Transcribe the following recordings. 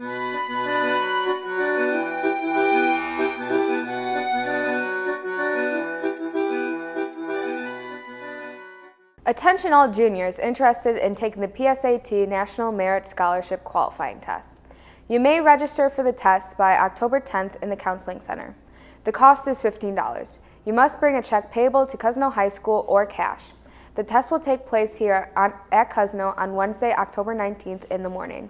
Attention all juniors interested in taking the PSAT National Merit Scholarship Qualifying Test. You may register for the test by October 10th in the Counseling Center. The cost is $15. You must bring a check payable to Cousino High School or cash. The test will take place here at Cousino on Wednesday, October 19th in the morning.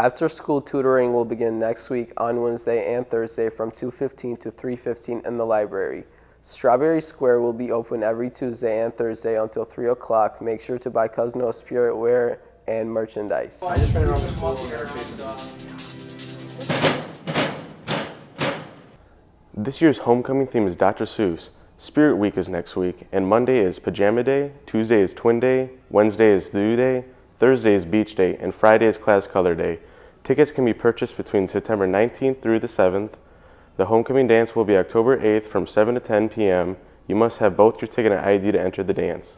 After school tutoring will begin next week on Wednesday and Thursday from 2:15 to 3:15 in the library. Strawberry Square will be open every Tuesday and Thursday until 3 o'clock. Make sure to buy Cousino Spirit wear and merchandise. This year's homecoming theme is Dr. Seuss. Spirit Week is next week, and Monday is Pajama Day, Tuesday is Twin Day, Wednesday is Zoo Day, Thursday is Beach Day, and Friday is Class Color Day. Tickets can be purchased between September 19th through the 7th. The homecoming dance will be October 8th from 7 to 10 p.m. You must have both your ticket and ID to enter the dance.